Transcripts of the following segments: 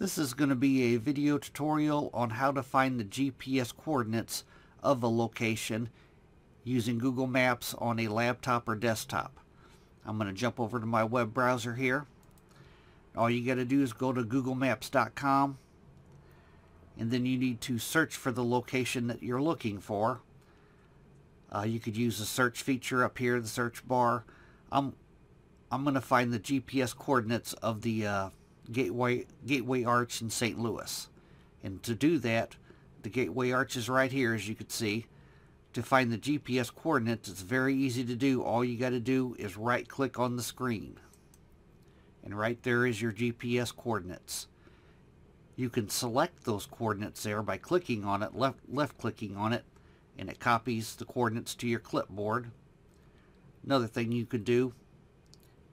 This is going to be a video tutorial on how to find the GPS coordinates of a location using Google Maps on a laptop or desktop. I'm going to jump over to my web browser here. All you got to do is go to googlemaps.com and then you need to search for the location that you're looking for. Uh, you could use the search feature up here, the search bar. I'm, I'm going to find the GPS coordinates of the uh, Gateway, Gateway Arch in St. Louis. And to do that, the Gateway Arch is right here, as you can see. To find the GPS coordinates, it's very easy to do. All you got to do is right-click on the screen. And right there is your GPS coordinates. You can select those coordinates there by clicking on it, left, left clicking on it, and it copies the coordinates to your clipboard. Another thing you can do,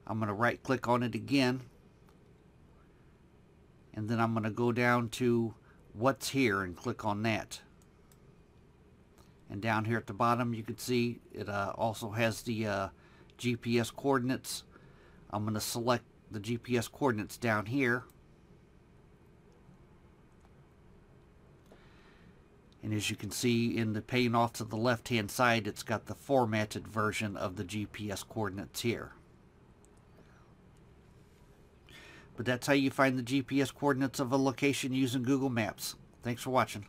I'm going to right click on it again and then I'm going to go down to what's here and click on that. And down here at the bottom you can see it uh, also has the uh, GPS coordinates. I'm going to select the GPS coordinates down here and as you can see in the pane off to the left hand side it's got the formatted version of the GPS coordinates here But that's how you find the GPS coordinates of a location using Google Maps. Thanks for watching.